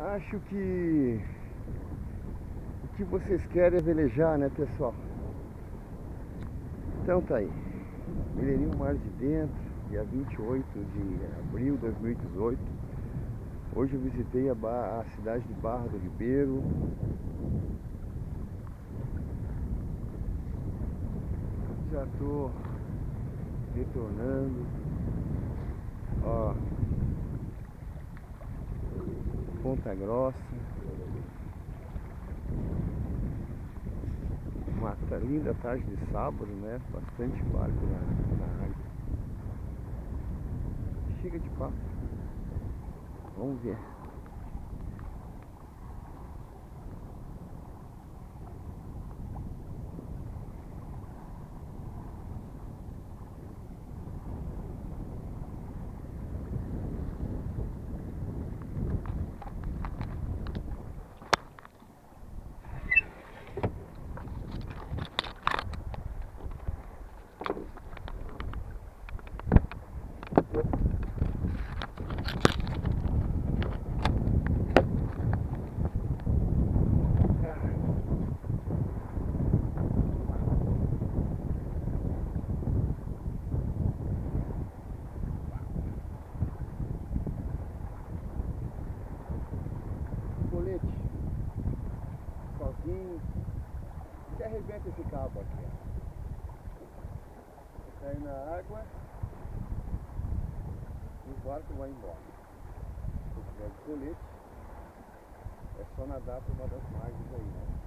Acho que o que vocês querem é velejar, né, pessoal? Então tá aí. Mineirinho Mar de Dentro, dia 28 de abril de 2018. Hoje eu visitei a, a cidade de Barra do Ribeiro. Já tô retornando. Ó, Ponta Grossa. Uma linda tarde de sábado, né? Bastante barco na, na água. Chega de papo. Vamos ver. Colete sozinho. Você arrebenta esse cabo aqui. Ó. Cai na água e o barco vai embora. Se tiver de colete, é só nadar por uma das margens aí, né?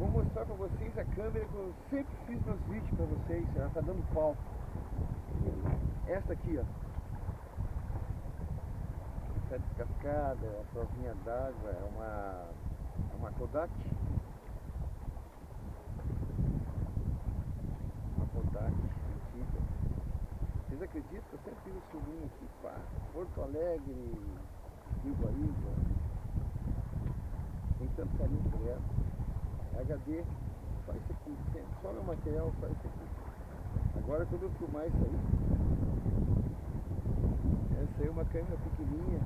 Vou mostrar pra vocês a câmera que eu sempre fiz nos vídeos pra vocês. Ela tá dando pau. Essa aqui, ó. Tá descascada, é a provinha d'água, é uma, é uma Kodak. Uma Kodak antiga. Vocês acreditam que eu sempre fiz esse filminho aqui, pá, Porto Alegre, Rio Guaíba. Tem tanto carinho por ela. HD, faz isso aqui, só meu material faz isso aqui. Agora quando eu filmar isso aí, essa aí é uma câmera pequenininha,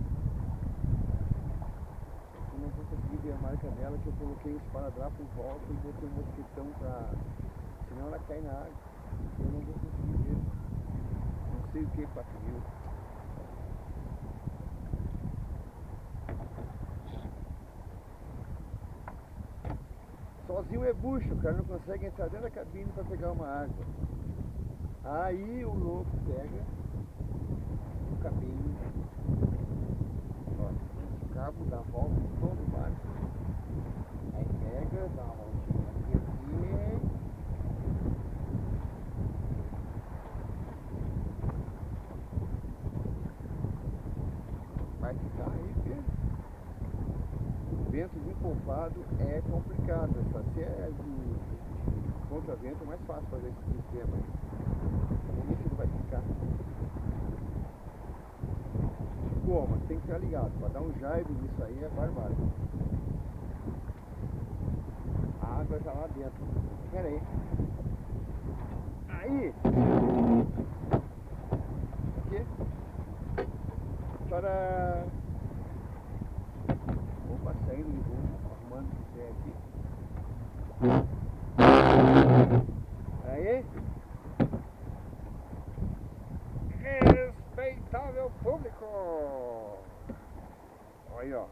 eu não vou conseguir ver a marca dela, que eu coloquei os paradrapos em volta e botei um mosquitão pra. senão ela cai na água, eu não vou conseguir ver. Não sei o que, 4 mil. Sozinho é bucho, o cara não consegue entrar dentro da cabine para pegar uma água. Aí o louco pega o cabine, ó, o cabo dá volta em todo o barco. Aí pega, dá uma voltinha aqui aqui. Vai ficar aí, filho vento desenfofado é complicado, só se é de, contra-vento é mais fácil fazer esse sistema se ele vai ficar. Ficou, mas tem que ficar ligado, para dar um jaibe nisso aí é barbárie. A água já lá dentro. Pera aí. Aí! Aqui. Para Opa, saindo de rumo, arrumando o pé aqui. Respeitável público! Olha, ó.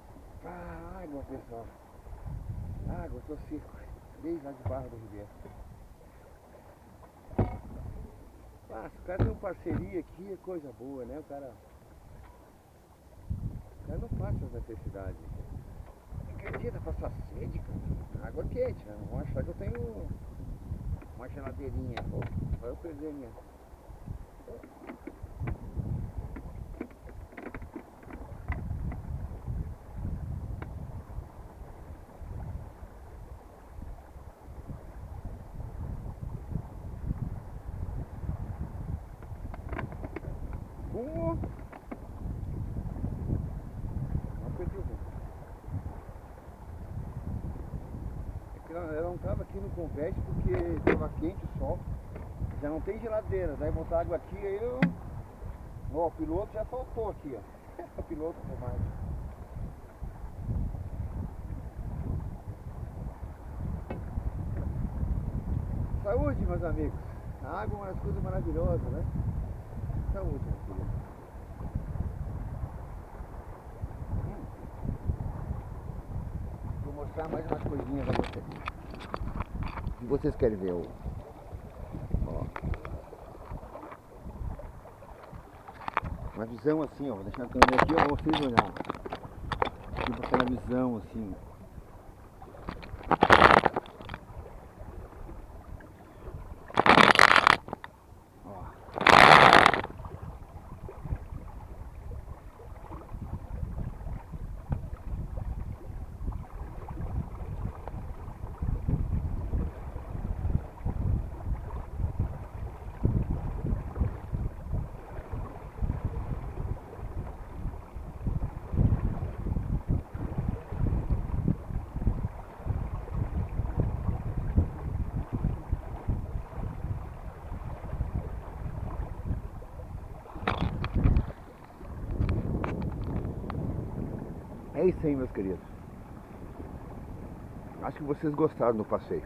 Ah, água, pessoal. Água, tô seco. Desde lá de Barra do Ribeiro. Ah, o cara tem uma parceria aqui, é coisa boa, né? O cara. O cara não faz suas necessidades. Acredita passar sede, cara? Água quente, né? Vão achar que eu tenho uma geladeirinha. Vai eu perder minha. rumo. Não perdi o rumo. É que ela, não estava aqui no convete porque estava quente o sol. Já não tem geladeira. Daí botar água aqui, aí eu. Ó, o piloto já faltou aqui, ó. o piloto mais. Saúde, meus amigos. A água é uma das coisas maravilhosas, né? Saúde, meu filho. Hum. Vou mostrar mais umas coisinhas pra vocês. O que vocês querem ver? Ó. Uma visão assim, ó. Vou deixar a câmera aqui, ó, vocês olharem. Tipo aquela visão assim. É isso aí, meus queridos. Acho que vocês gostaram do passeio.